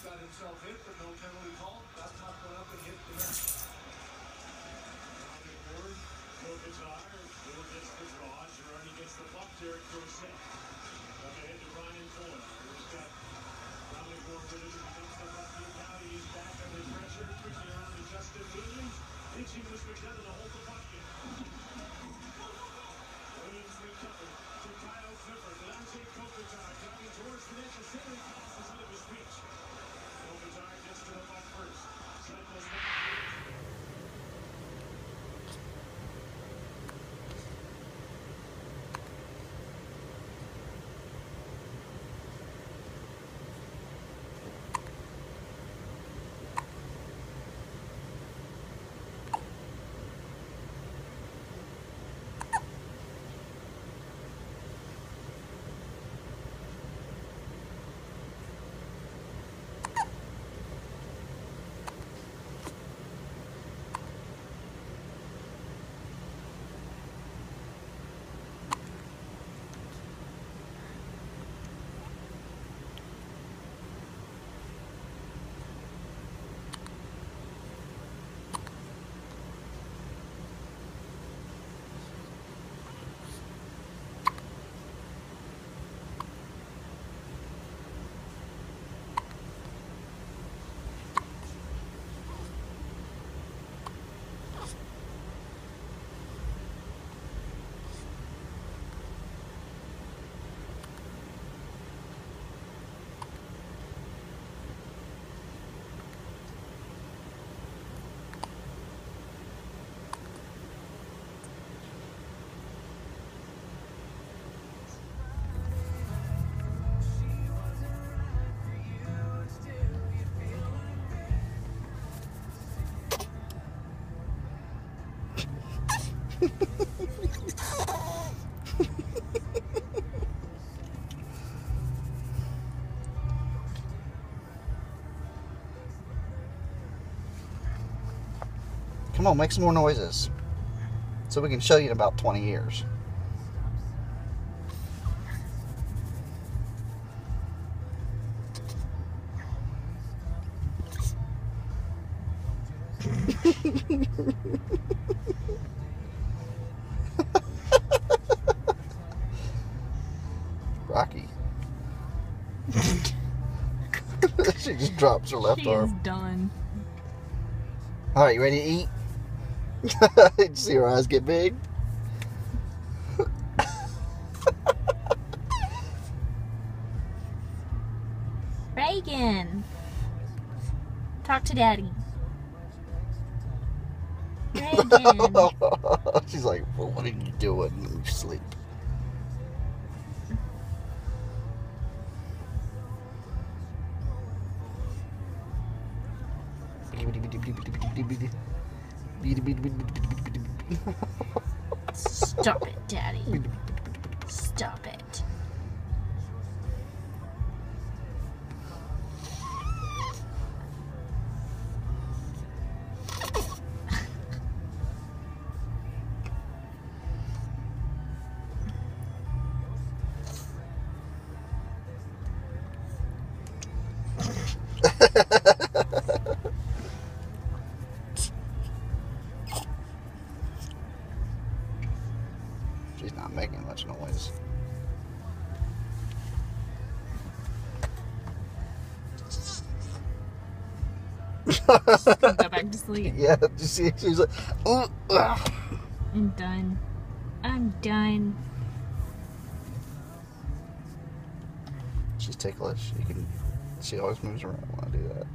got himself hit, but no penalty called. That puck went up and hit the net. Ward, Kopitar, Will gets the draw. Girardi gets the puck. Derek set. Up ahead to Ryan Cohen. He's got Riley Ward. He takes the puck now. He's back under pressure. Quickly around to Justin Williams. Pitching was McDonagh to hold the puck Come on, make some more noises. So we can show you in about 20 years. Rocky. she just drops her left She arm. is done. All right, you ready to eat? Did you see her eyes get big? Reagan. Talk to daddy. Reagan. She's like, well, what are you doing? You sleep. Stop it, daddy. Stop it. Sleep. Yeah, you see? She's like, "Ooh, ugh." I'm done. I'm done. she's ticklish. You can. She always moves around when I do that.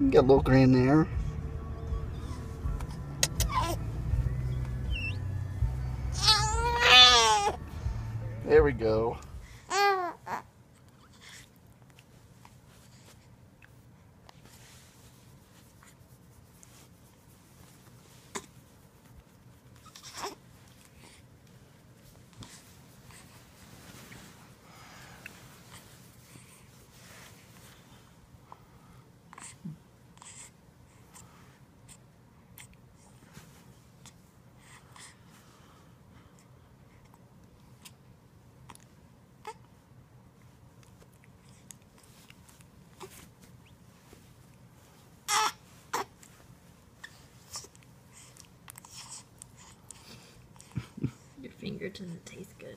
Got a little grin there. There we go. yogurt doesn't taste good.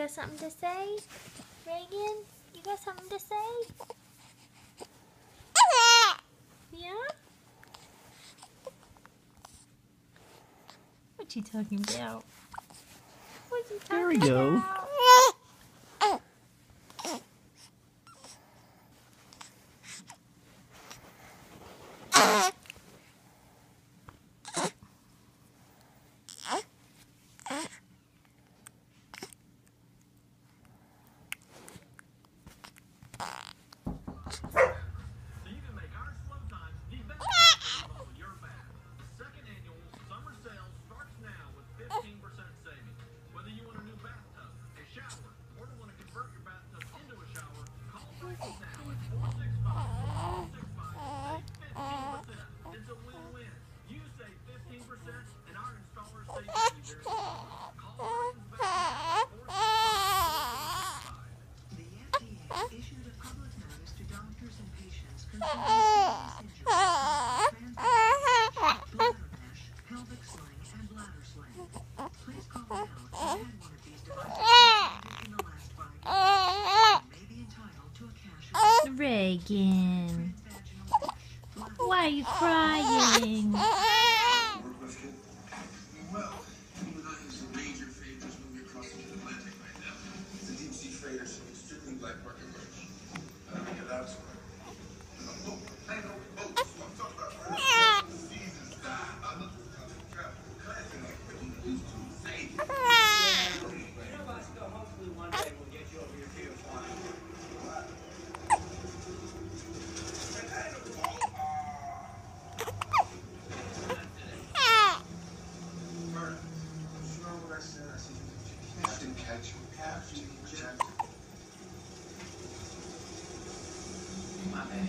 got something to say? Reagan, you got something to say? Yeah? What you talking about? What you talking there we go. Amén.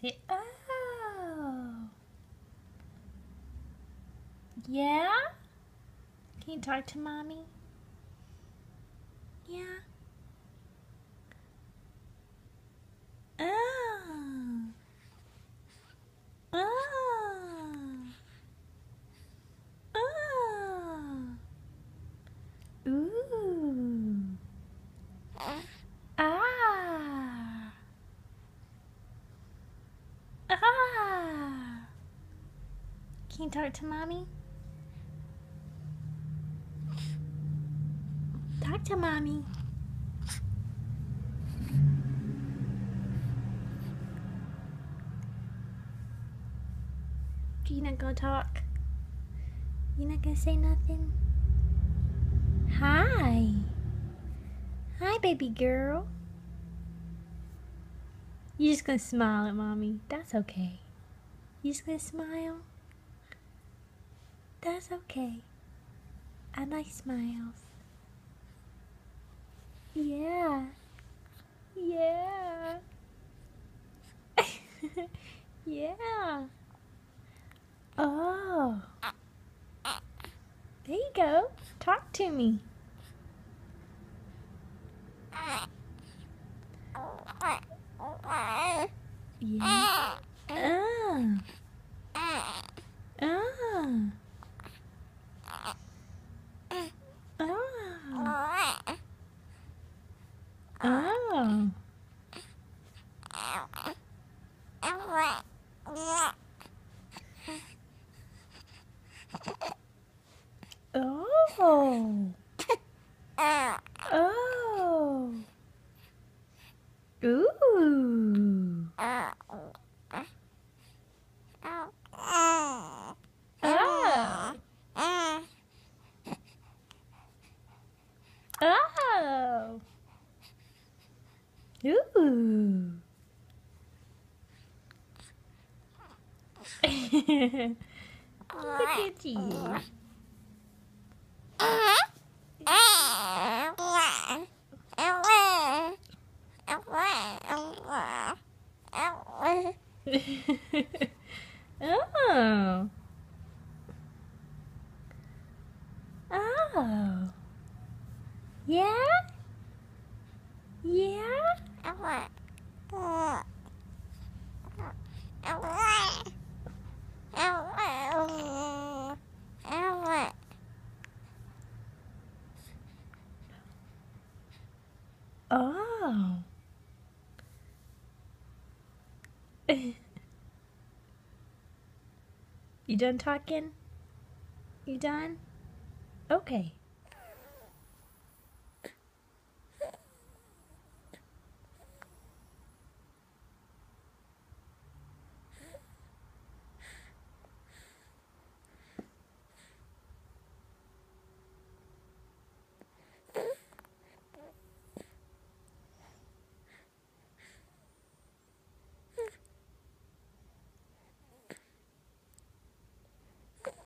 Say, oh. Yeah? Can you talk to mommy? Yeah. Oh. Oh. Oh. Ooh. Ah. Ah. Can you talk to mommy? Talk to mommy. You not gonna talk? You not gonna say nothing? Hi. Hi, baby girl. You just gonna smile at mommy. That's okay. You just gonna smile? That's okay. And I like smiles. Yeah. Yeah. yeah. Oh. There you go. Talk to me. Yeah. Ah. Ah. Ah. Oh. Oh. Oh. Ooh. Oh. Oh. Ooh. Look at you. oh. Oh. Yeah? Yeah? Oh. you done talking? You done? Okay.